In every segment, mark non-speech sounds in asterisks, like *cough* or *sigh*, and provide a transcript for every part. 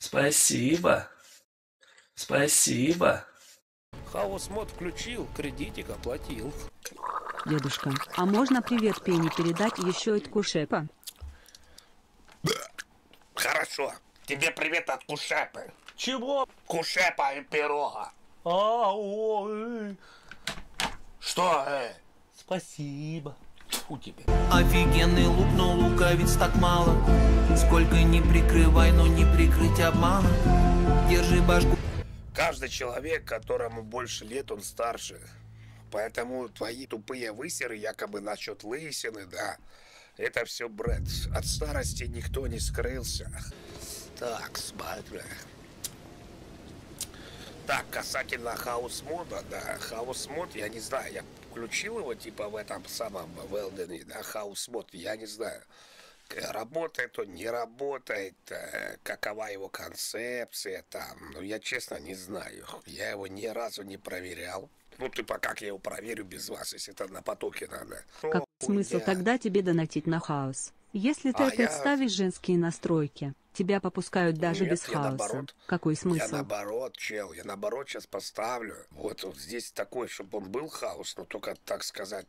Спасибо. Спасибо. Хаос мод включил, кредитик оплатил. Дедушка, а можно привет Пене передать еще от Кушепа? Хорошо. Тебе привет от Кушепы. Чего? Кушепа и пирога. А, ой. Что, э? Спасибо. Фу тебе. Офигенный лук, но луковиц так мало Сколько не прикрывай, но не прикрыть обмана Держи башку Каждый человек, которому больше лет, он старше. Поэтому твои тупые высеры якобы насчет лысины, да, это все бред. От старости никто не скрылся. Так, смотри. Так, касательно хаос мода, да, хаос мод, я не знаю, я включил его типа в этом самом Велдене, да, хаос мод, я не знаю. К- Работает он, не работает, э, какова его концепция там, ну я честно не знаю, я его ни разу не проверял. Ну типа как я его проверю без вас, если это на потоке надо. Какой смысл Хуя. тогда тебе донатить на хаос? Если ты А опять я- женские настройки, тебя попускают даже Нет, без я хаоса. наоборот. Какой Я смысл? наоборот, чел, я наоборот сейчас поставлю. Вот, вот здесь такой, чтобы он был хаос, но только, так сказать,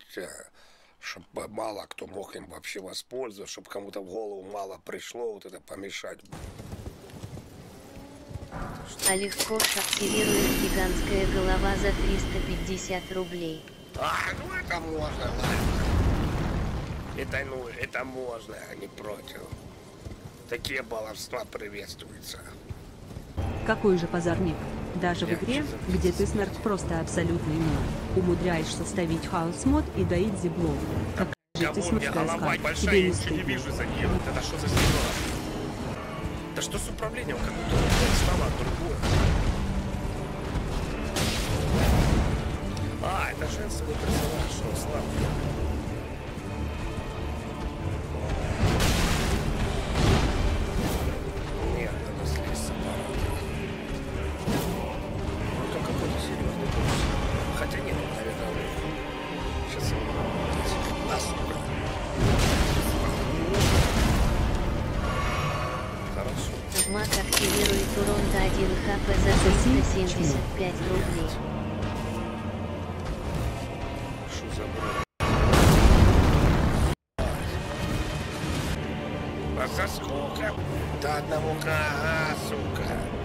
чтобы мало кто мог им вообще воспользоваться, чтобы кому-то в голову мало пришло вот это помешать. А легко активирует гигантская голова за 350 рублей. А, ну это можно, ладно. Это, ну, это можно, я не против. Такие баловства приветствуются. Какой же позорник? Даже в Я игре, хочу где ты смерть просто абсолютный ноль, умудряешься ставить хаос мод и доить зиблов. Какая же ты смертская тебе не стыдно? за нее. Это что за сигнал? Да что с управлением, как будто стало другое. А, это женский персонаж, он слабый. Маг активирует урон до 1 хп за 375 рублей. А за сколько? До одного ага, сука.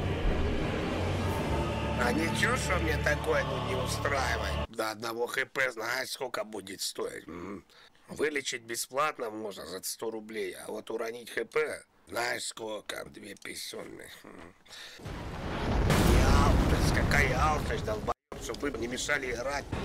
А ничего, что мне такое ну, не устраивает. До одного хп знаешь, сколько будет стоить? М. Вылечить бесплатно можно за 100 рублей, а вот уронить хп, знаешь сколько? Две писюны. Алкость, какая алкость, долбоёб, чтобы вы не мешали играть. Ну.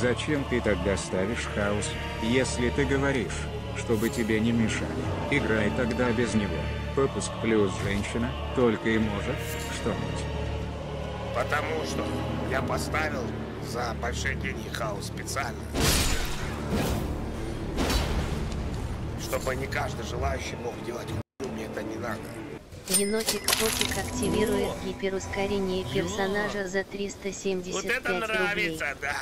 Зачем ты тогда ставишь хаос, если ты говоришь, чтобы тебе не мешали? Играй тогда без него. Попуск плюс женщина, только и может что-нибудь. Потому что я поставил за большие деньги хаос специально. Чтобы не каждый желающий мог делать хуйню, мне это не надо. Енотик Котик активирует гиперускорение персонажа за 375 Вот это рублей. нравится, да.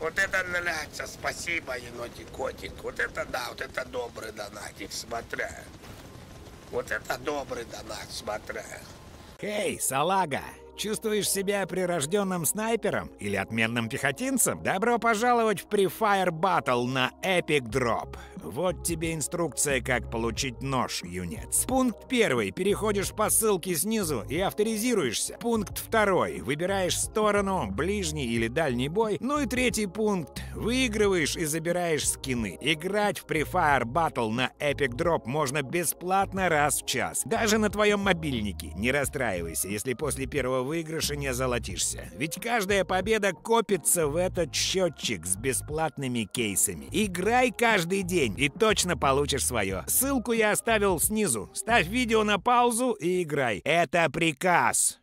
Вот это нравится. Спасибо, енотик котик. Вот это да, вот это добрый донатик, смотря. Вот это добрый донат, смотря. Hei, Salaga! Чувствуешь себя прирожденным снайпером или отменным пехотинцем? Добро пожаловать в Free Fire Battle на Epic Drop. Вот тебе инструкция, как получить нож, юнец. Пункт первый. Переходишь по ссылке снизу и авторизируешься. Пункт второй. Выбираешь сторону, ближний или дальний бой. Ну и третий пункт. Выигрываешь и забираешь скины. Играть в Free Fire Battle на Epic Drop можно бесплатно раз в час. Даже на твоем мобильнике. Не расстраивайся, если после первого выигрыша не золотишься. Ведь каждая победа копится в этот счетчик с бесплатными кейсами. Играй каждый день и точно получишь свое. Ссылку я оставил снизу. Ставь видео на паузу и играй. Это приказ.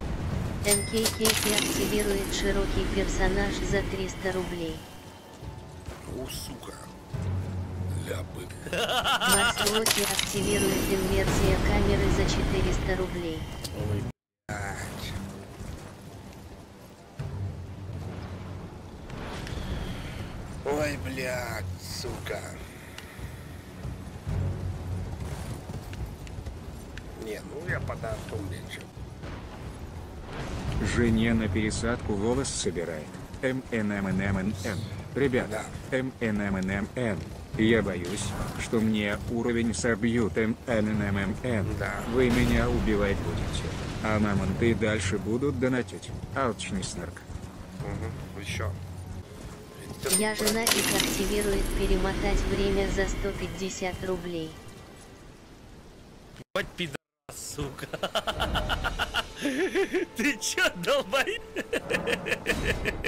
МКК активирует широкий персонаж за 300 рублей. О, сука. Ляпы. Марс активирует инверсия камеры за 400 рублей. Ой, Ой, блядь, сука. Не, ну я подарку меньше. Жене на пересадку волос собирает. МНМНМН. Ребята, МНМНМН. Я боюсь, что мне уровень собьют МНММН. Да. Вы меня убивать будете. А мамонты дальше будут донатить. Алчный снарк. Угу. Еще. Я женатик активирует перемотать время за 150 рублей. Ебать пидорас, сука. *laughs* Ты чё, долбай?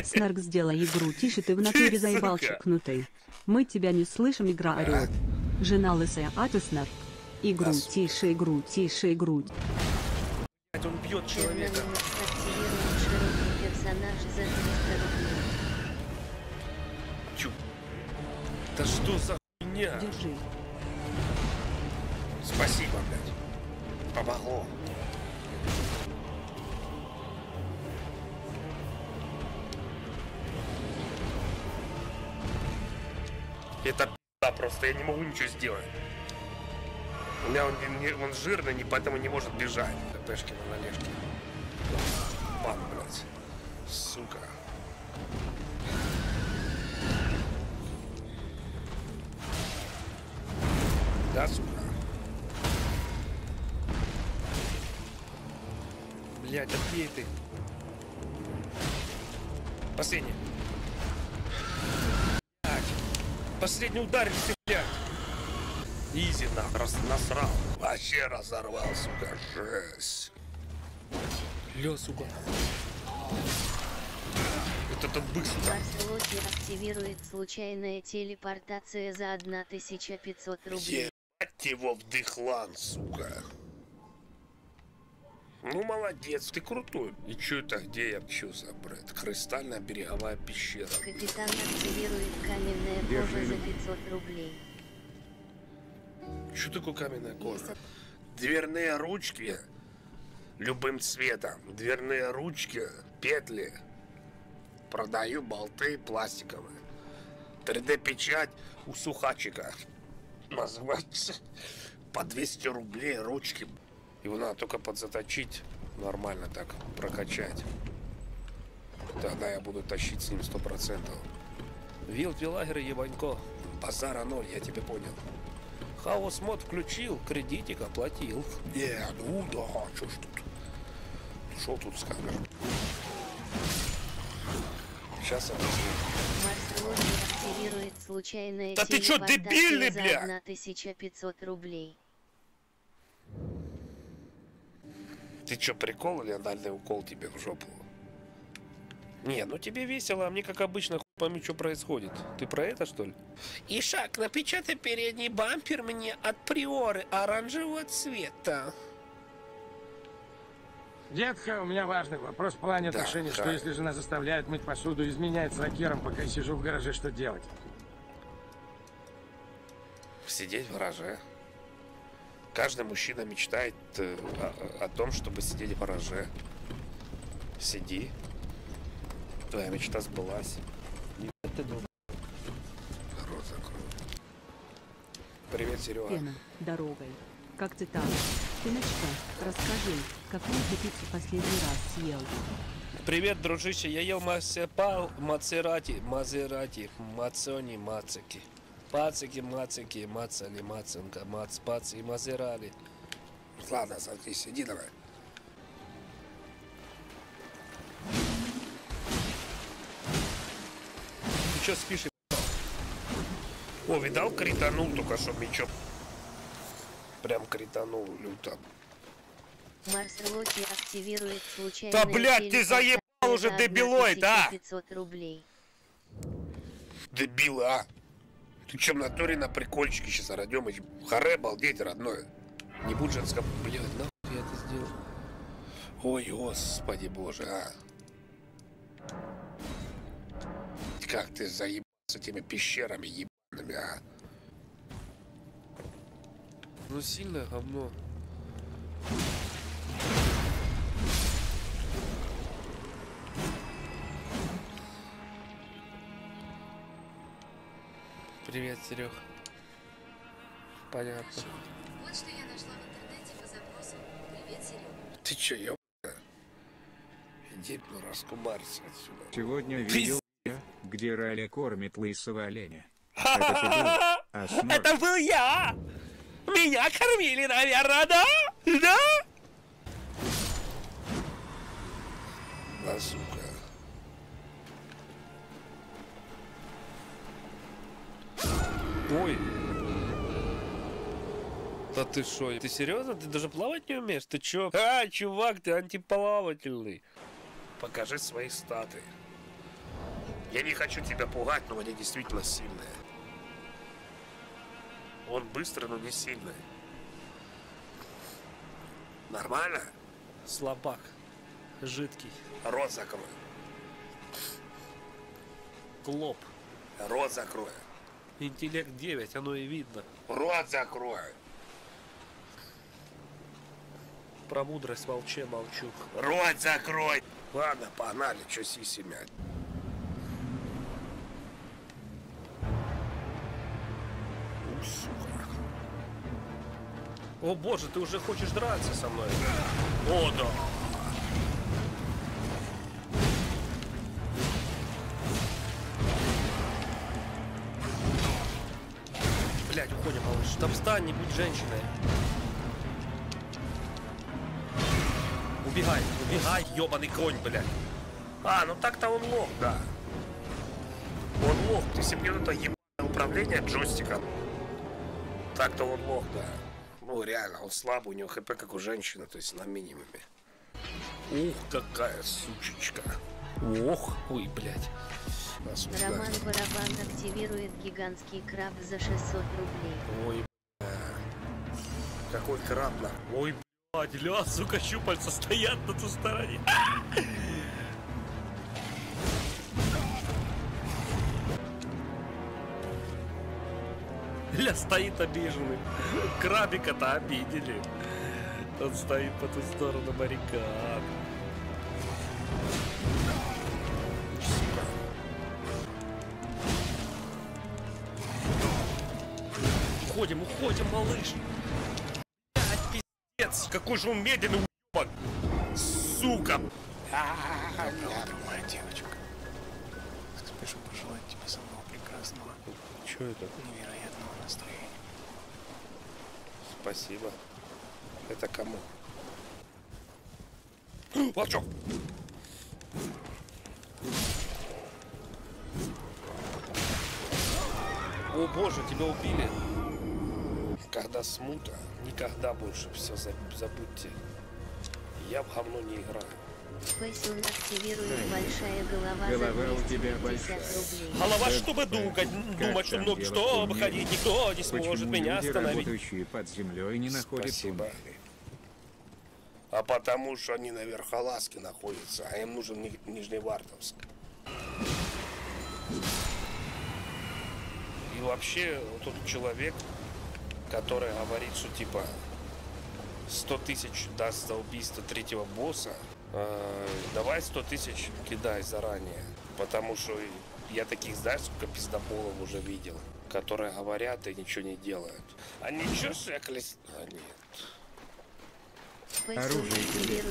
Снарк, сделай игру тише, ты в натуре заебал чекнутый. Мы тебя не слышим, игра орёт. Жена лысая, а ты Снарк. Игру тише, игру тише, игру. Он бьет человека. Активирует широкий персонаж за 300 рублей. Да что за хуйня? Держи. Спасибо, блядь. Помогло. Это пизда просто, я не могу ничего сделать. У меня он, он жирный, не, поэтому не может бежать. ТПшки на належке. Бан, блядь. Сука. Да, сука? Блядь, отбей ты. Последний. Блядь. Последний удар, и все, блядь. Изи, нахуй. Раз насрал. Вообще разорвал, сука, жесть. Ля, сука. Вот это быстро. Марселоки активирует случайная телепортация за 1500 рублей. Его в дыхлан, сука. Ну, молодец, ты крутой. И чё это, где я чё за бред? Кристальная береговая пещера. Капитан активирует каменная Держи, за Люба. 500 рублей. Что такое каменная кожа? Дверные ручки любым цветом. Дверные ручки, петли. Продаю болты пластиковые. 3D-печать у сухачика. Называется *laughs* по 200 рублей ручки. Его надо только подзаточить, нормально так прокачать. Тогда я буду тащить с ним 100%. Вилки лагеря, ебанько. Базара ноль, я тебя понял. Хаос мод включил, кредитик оплатил. Не, ну да, что ж тут? Что тут скажешь? Сейчас объясню. Марселоки активирует случайная Да ты чё, дебильный, бля? 1500 рублей. Ты что, прикол или анальный укол тебе в жопу? Не, ну тебе весело, а мне, как обычно, хуй пойми, что происходит. Ты про это, что ли? Ишак, напечатай передний бампер мне от приоры оранжевого цвета. Детка, у меня важный вопрос в плане Да, отношений, что да. если жена заставляет мыть посуду и изменяет с лакером, пока я сижу в гараже, что делать? Сидеть в гараже. Каждый мужчина мечтает э, о, о том, чтобы сидеть в гараже. Сиди. Твоя мечта сбылась. Ты? Рот закрой. Привет, Серега. Пена. Дорогой. Как ты там? Пиночка, расскажи, какую ты пиццу последний раз съел? Привет, дружище, я ел масепал, мацерати, мазерати, мацони, мацики. Пацики, мацики, мацали, мацанка, мац, паци, мазерали. Ладно, заткнись, иди давай. Ты что спишь? О, видал, кританул только что мечом. Прям кританул люто. Марселоки активирует случайная Да, блядь, ты заебал уже, за дебилоид, а! 1500 рублей. Дебил, а? Ты чем на натуре на прикольчике сейчас, Радемыч? Харе, обалдеть, родной. Не будь женском. Блядь, нахуй я это сделал? Ой, господи боже, а. Как ты заебался этими пещерами ебаными, а? Ну сильное говно. Привет, Серег. Понятно. Вот что я нашла в интернете по запросу «Привет, Серега». Ты чё, ёб... Иди, ну, раскумарься отсюда. Сегодня Пиз- видел я, где Раля кормит лысого оленя. Это ты был? А Это был я! Меня кормили, наверное, да? Да? На, Ой. Да ты шо? Ты серьезно? Ты даже плавать не умеешь? Ты чё? А, чувак, ты антиплавательный. Покажи свои статы. Я не хочу тебя пугать, но они действительно сильные. Он быстрый, но не сильный. Нормально? Слабак. Жидкий. Рот закрой. Клоп. Рот закрой. Интеллект 9, оно и видно. Рот закрой. Про мудрость волче молчу. Рот закрой. Ладно, погнали, чё сиси мять. О боже, ты уже хочешь драться со мной? О, да. Встань, не будь женщиной. Убегай, убегай, ебаный конь, блядь. А, ну так-то он лох, да. Он лох. Не вот это ебаное управление джойстиком, так-то он лох, да. Ну, реально, он слабый, у него хп как у женщины, то есть на минимуме. Ух, какая сучечка. Ох, ой, блядь. Роман Барабан активирует гигантский краб за 600 рублей. Ой, Какой краб, на. ой, блядь, ля, сука, щупальца стоят на ту стороне. Ля стоит обиженный. Крабика-то обидели. Он стоит по ту сторону баррикад. Уходим, уходим, малыш. Пиздец, какой же он медленный уебан. Сука. Моя девочка, спешу пожелать тебе самого прекрасного, Че это? невероятного настроения. Спасибо. Это кому? Волчок! О боже, тебя убили. Когда смута, никогда больше все забудьте. Я в говно не играю. Активирует большая голова, Голова у тебя 250 большая. Голова, чтобы думать, думать, что много, что обходить никто не сможет меня остановить. работающие под землей, не находят Спасибо. А потому что они на Верхолазке находятся, а им нужен Ни- Нижневартовск. И вообще, вот тот человек, который говорит, что типа 100 тысяч даст за убийство третьего босса, э, давай 100 тысяч кидай заранее. Потому что я таких, знаешь, сколько пиздоболов уже видел, которые говорят и ничего не делают. А ничего, что я колес... А нет. Оружие тебе.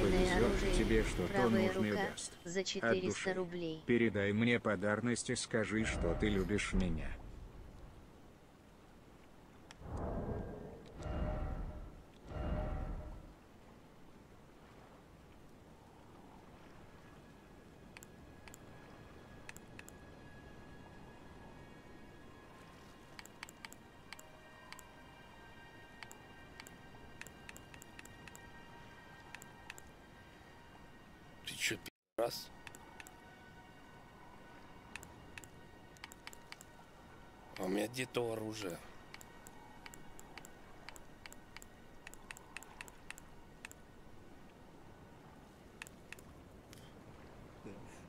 повезет, оружие. тебе что-то Правая нужное рука даст. за От 400 души. рублей. Передай мне подарности, скажи, что ты любишь меня. Раз? А у меня где то оружие?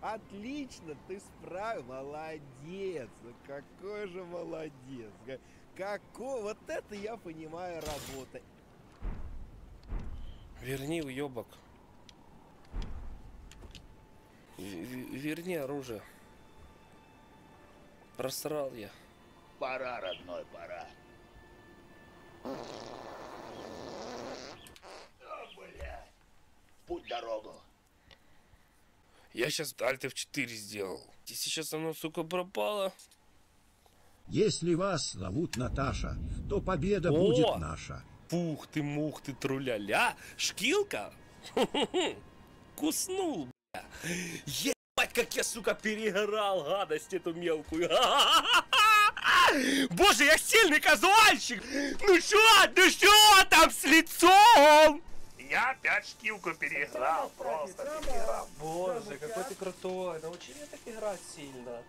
Отлично, ты справил, молодец, ну какой же молодец, какой, вот это я понимаю работа. Верни уебок. Верни оружие. Просрал я. Пора, родной, пора. О, бля. Путь дорогу. Я сейчас Альт F4 сделал. И сейчас оно, сука, пропало. Если вас зовут Наташа, то победа О! будет наша. Пух ты, мух ты, труляля. Шкилка? *laughs* Куснул. Ебать, как я, сука, переграл гадость эту мелкую. *laughs* Боже, я сильный казуальщик! Ну чё, ну чё там с лицом? Я опять шкилку переиграл, просто переиграл. Боже, какой ты крутой. Научи меня так играть сильно.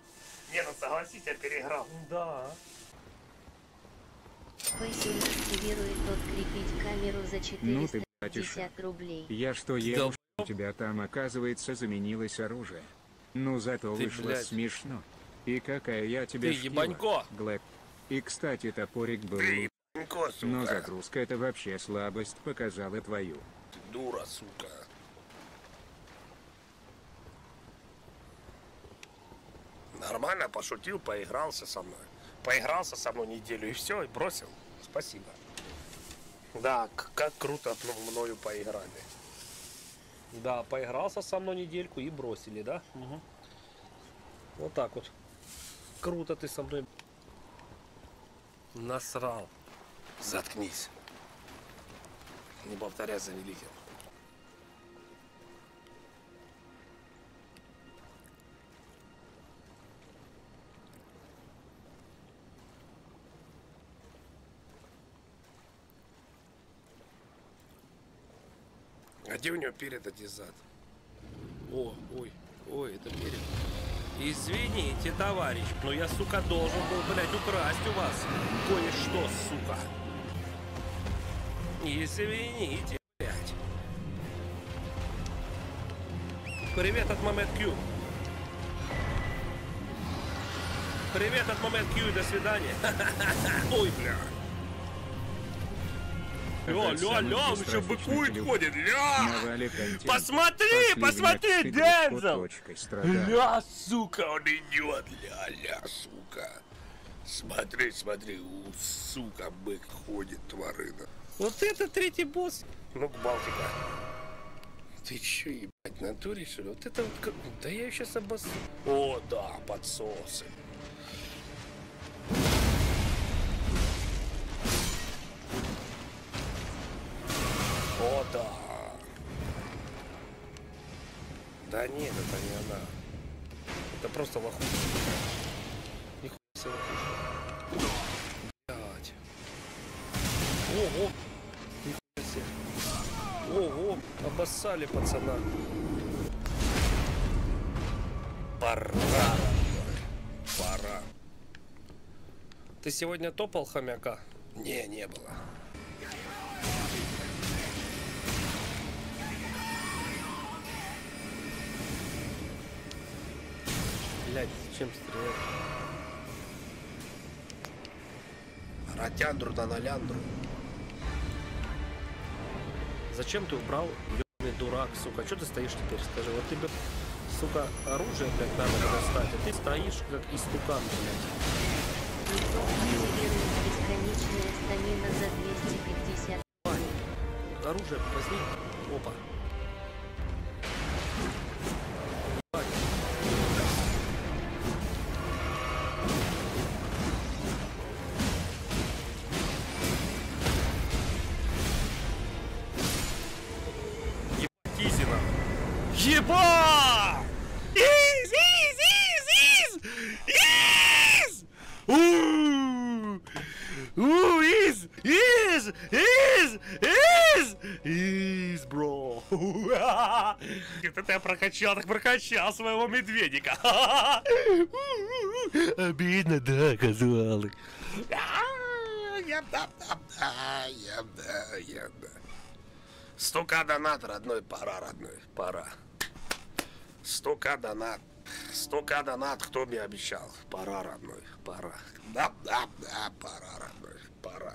Не, ну согласись, я переиграл. Да. Фейсюн активирует подкрепить камеру за Ну ты, 450 батюшка. рублей. Я что ел, у тебя там, оказывается, заменилось оружие. Ну зато Ты, вышло блядь. смешно. И какая я тебе Ты шкила, ебанько. Глэк. И, кстати, топорик был лучше. Ебанько, сука. Но загрузка это вообще слабость показала твою. Ты дура, сука. Нормально пошутил, поигрался со мной. Поигрался со мной неделю и все, и бросил. Спасибо. Да, как круто ну, мною поиграли. Да, поигрался со мной недельку и бросили, да? Вот так вот. Круто ты со мной. Насрал. Заткнись. Не повторяй за великим. Где у него перед, а где зад? О, ой, ой, это перед. Извините, товарищ, но я, сука, должен был, блядь, украсть у вас кое-что, сука. Извините, блядь. Привет от Момент Q. Привет от Момент Q, до свидания. *laughs* Ой, бля. Ля, ля, самый ля, он еще быкует ходит, ля! Контент. Посмотри, посмотри, Дензел! Ля, сука, он идет, ля-ля, сука. Смотри, смотри, у, сука, бык ходит, тварина. Вот это третий босс. Ну-ка, Балтика. Ты че, ебать, натуре, что ли? Вот это вот... как- Да я сейчас обоссу. О, да, подсосы. О, да. Да нет, это не она. Это просто лохушка. Нихуя себе лохушка. Блядь. Ого. Нихуя себе. Ого, обоссали пацана. Пора. Пора. Ты сегодня топал хомяка? Не, не было. Блядь, зачем стрелять? Ратяндру да наляндру. Зачем ты убрал, ебаный дурак, сука? Что ты стоишь теперь, скажи? Вот тебе, сука, оружие, блядь, надо достать, а ты стоишь, как истукан, блядь. Активирует бесконечная стамина за 250 Оружие возьми. Опа. Это я прокачал, так прокачал своего медведика. Обидно, да, казуалы. Ебда. Стука донат, родной, пора, родной, пора. Стука донат. Стука донат, кто мне обещал? Пора, родной, пора. Да, да, да, пора, родной, пора.